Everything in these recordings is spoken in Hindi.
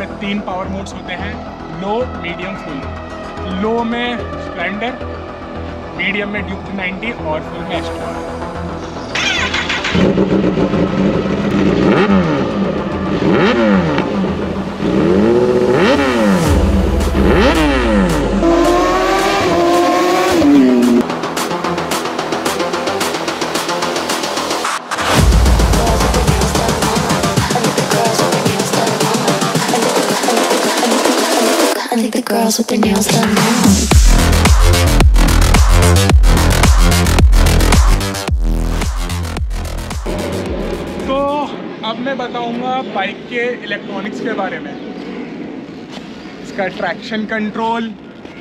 में तीन पावर मोड्स होते हैं लो मीडियम फुल लो में स्प्लेंडर मीडियम में ड्यूक 90 और फुल में extra girls with their nails done now. तो अब मैं बताऊँगा बाइक के इलेक्ट्रॉनिक्स के बारे में। इसका traction control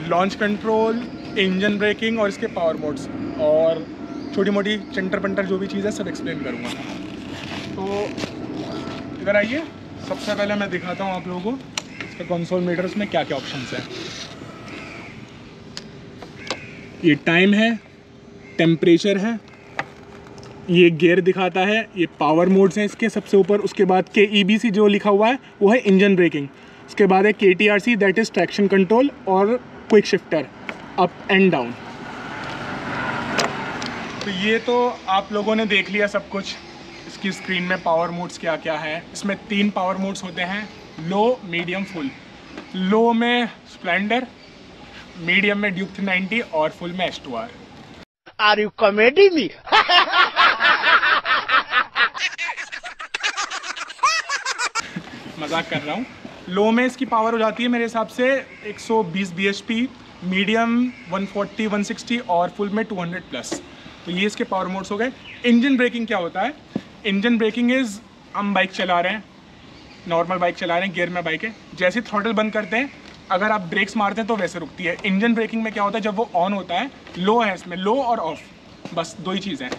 launch control engine braking और इसके पावर मोड्स और छोटी मोटी चंटर पंटर जो भी चीज़ है, सब एक्सप्लेन करूँगा। तो इधर आइए। सबसे पहले मैं दिखाता हूँ आप लोगों को। इसके कंसोल मीटर्स में क्या क्या ऑप्शंस हैं? ये टाइम है टेम्परेचर है, ये गियर दिखाता है, ये पावर मोड्स हैं इसके सबसे ऊपर, उसके बाद के ई बी सी जो लिखा हुआ है, वो है इंजन ब्रेकिंग उसके बाद है K T R C that is traction control और quick shifter up and down तो ये तो आप लोगों ने देख लिया सब कुछ। इसकी स्क्रीन में पावर मोड्स क्या क्या है? इसमें तीन पावर मोड्स होते हैं। लो मीडियम फुल लो में स्प्लेंडर मीडियम में ड्यूक 90 और फुल में S two R Are you comedy me? मज़ाक कर रहा हूँ। लो में इसकी पावर हो जाती है मेरे हिसाब से 120 bhp मीडियम 140 160 और फुल में 200 प्लस तो ये इसके पावर मोड्स हो गए। इंजन ब्रेकिंग क्या होता है? इंजन ब्रेकिंग इज़ हम बाइक चला रहे हैं। नॉर्मल बाइक चला रहे हैं गियर में बाइक। है जैसे थ्रॉटल बंद करते हैं, अगर आप ब्रेक्स मारते हैं तो वैसे रुकती है। इंजन ब्रेकिंग में क्या होता है, जब वो ऑन होता है लो है इसमें लो और ऑफ़ बस दो ही चीज़ें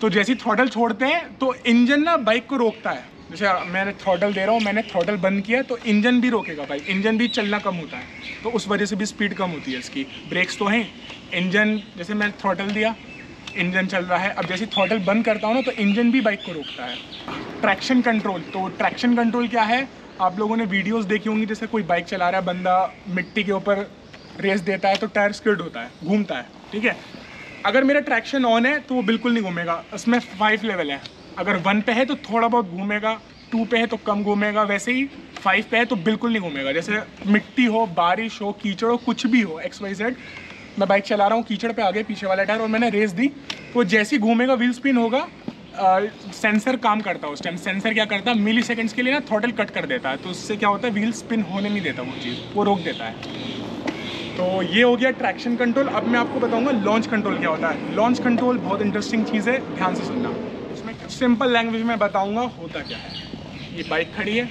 तो जैसे थ्रॉटल छोड़ते हैं तो इंजन ना बाइक को रोकता है। जैसे मैंने थ्रॉटल दे रहा हूँ, मैंने थ्रॉटल बंद किया तो इंजन भी रोकेगा भाई इंजन भी चलना कम होता है तो उस वजह से भी स्पीड कम होती है इसकी। ब्रेक्स तो हैं। इंजन जैसे मैंने थ्रॉटल दिया इंजन चल रहा है। अब जैसे थ्रॉटल बंद करता हूँ ना तो इंजन भी बाइक को रोकता है। ट्रैक्शन कंट्रोल तो ट्रैक्शन कंट्रोल क्या है? आप लोगों ने वीडियोस देखी होंगी, जैसे कोई बाइक चला रहा है, बंदा मिट्टी के ऊपर रेस देता है तो टायर स्किड होता है, घूमता है, ठीक है? अगर मेरा ट्रैक्शन ऑन है तो वो बिल्कुल नहीं घूमेगा। उसमें फाइव लेवल है। अगर वन पे है तो थोड़ा बहुत घूमेगा। टू पे है तो कम घूमेगा। वैसे ही फाइव पे है तो बिल्कुल नहीं घूमेगा। जैसे मिट्टी हो, बारिश हो, कीचड़ हो, कुछ भी हो एक्स वाई जेड मैं बाइक चला रहा हूँ, कीचड़ पे आगे पीछे वाला टायर और मैंने रेस दी। तो जैसे घूमेगा व्हील स्पिन होगा सेंसर काम करता है उस टाइम सेंसर क्या करता है? मिली सेकेंड्स के लिए ना थ्रॉटल कट कर देता है। तो उससे क्या होता है? व्हील स्पिन होने नहीं देता वो चीज़। वो रोक देता है। तो ये हो गया ट्रैक्शन कंट्रोल अब मैं आपको बताऊँगा लॉन्च कंट्रोल क्या होता है। लॉन्च कंट्रोल बहुत इंटरेस्टिंग चीज़ है, ध्यान से सुनना। इसमें सिंपल लैंग्वेज में बताऊँगा, होता क्या है। ये बाइक खड़ी है।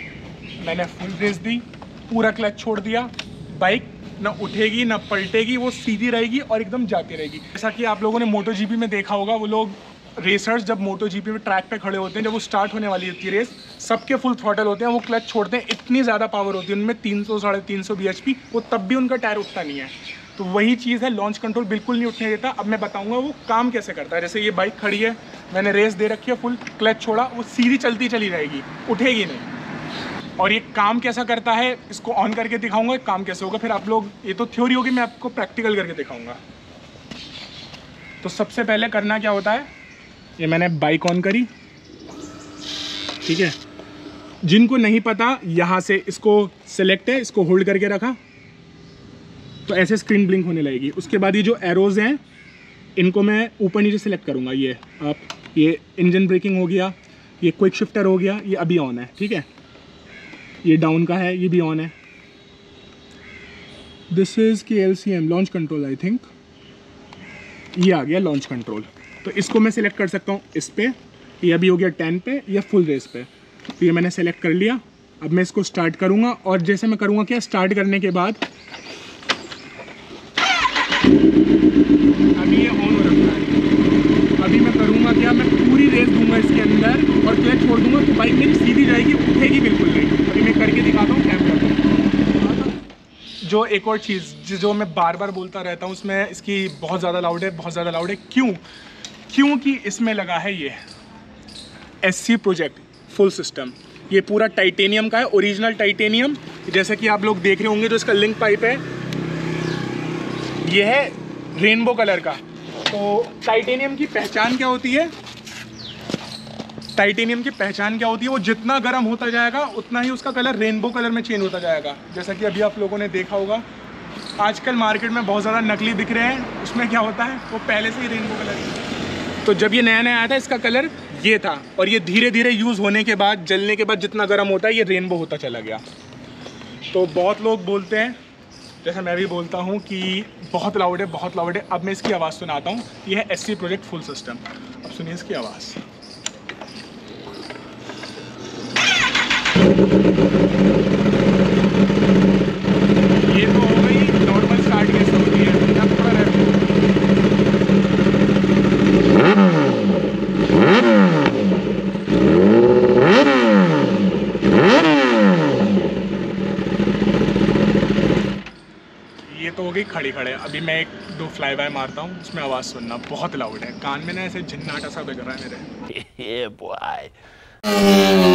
मैंने फुल रेस दी, पूरा क्लच छोड़ दिया। बाइक ना उठेगी, ना पलटेगी, वो सीधी रहेगी और एकदम जाती रहेगी। जैसा कि आप लोगों ने मोटो जीपी में देखा होगा, वो लोग रेसर्स जब मोटो जीपी में ट्रैक पे खड़े होते हैं, जब वो स्टार्ट होने वाली होती है रेस सबके फुल थ्रॉटल होते हैं, वो क्लच छोड़ते हैं, इतनी ज़्यादा पावर होती है उनमें, तीन सौ, साढ़े तीन सौ बी वो तब भी उनका टायर उठता नहीं है। तो वही चीज़ है लॉन्च कंट्रोल बिल्कुल नहीं उठने देता। अब मैं बताऊँगा वो काम कैसे करता है। जैसे ये बाइक खड़ी है, मैंने रेस दे रखी है फुल क्लच छोड़ा, वो सीधी चलती चली रहेगी, उठेगी नहीं। और ये काम कैसा करता है, इसको ऑन करके दिखाऊँगा काम कैसे होगा, फिर आप लोग, ये तो थ्योरी होगी, मैं आपको प्रैक्टिकल करके दिखाऊँगा। तो सबसे पहले करना क्या होता है, ये मैंने बाइक ऑन करी, ठीक है? जिनको नहीं पता, यहाँ से इसको सेलेक्ट है, इसको होल्ड करके रखा तो ऐसे स्क्रीन ब्लिंक होने लगेगी। उसके बाद ये जो एरोज हैं, इनको मैं ऊपर नीचे सेलेक्ट करूँगा, ये, आप, ये इंजन ब्रेकिंग हो गया, ये क्विक शिफ्टर हो गया, ये अभी ऑन है, ठीक है? ये डाउन का है, ये भी ऑन है। This is K L C M launch control I think ये आ गया लॉन्च कंट्रोल तो इसको मैं सिलेक्ट कर सकता हूँ इस पर यह भी हो गया टेन पे, या फुल रेस पे। तो ये मैंने सेलेक्ट कर लिया। अब मैं इसको स्टार्ट करूँगा और जैसे मैं करूँगा क्या स्टार्ट करने के बाद अभी ये ऑन हो रखा है। अभी मैं करूँगा क्या? मैं पूरी रेस दूँगा इसके अंदर और क्लच छोड़ दूँगा तो बाइक मेरी सीधी जाएगी, उठेगी बिल्कुल नहीं। अभी मैं करके दिखाता हूँ कैमरा जो एक और चीज़, जो मैं बार बार बोलता रहता हूँ, उसमें इसकी बहुत ज़्यादा लाउड है, बहुत ज़्यादा लाउड है। क्यों? क्योंकि इसमें लगा है ये S C project full system ये पूरा टाइटेनियम का है ओरिजिनल टाइटेनियम जैसे कि आप लोग देख रहे होंगे, जो इसका लिंक पाइप है ये है रेनबो कलर का। तो टाइटेनियम की पहचान क्या होती है? टाइटेनियम की पहचान क्या होती है? वो जितना गर्म होता जाएगा, उतना ही उसका कलर रेनबो कलर में चेंज होता जाएगा। जैसा कि अभी आप लोगों ने देखा होगा, आजकल मार्केट में बहुत ज़्यादा नकली दिख रहे हैं। उसमें क्या होता है? वो पहले से ही रेनबो कलर तो जब ये नया नया आया था, इसका कलर ये था और ये धीरे धीरे यूज़ होने के बाद, जलने के बाद जितना गर्म होता है, ये रेनबो होता चला गया। तो बहुत लोग बोलते हैं जैसे मैं भी बोलता हूँ कि बहुत लाउड है, बहुत लाउड है। अब मैं इसकी आवाज़ सुनाता हूँ। ये है एस प्रोजेक्ट फुल सिस्टम अब सुनिए इसकी आवाज़। ये तो हो गई नॉर्मल स्टार्ट कैसे होती है अब थोड़ा रहता ये तो गई खड़े खड़े अभी मैं एक, दो फ्लाई बाय मारता हूँ, उसमें आवाज़ सुनना बहुत लाउड है। कान में ना ऐसे झन्नाटा सा बज रहा है मेरे.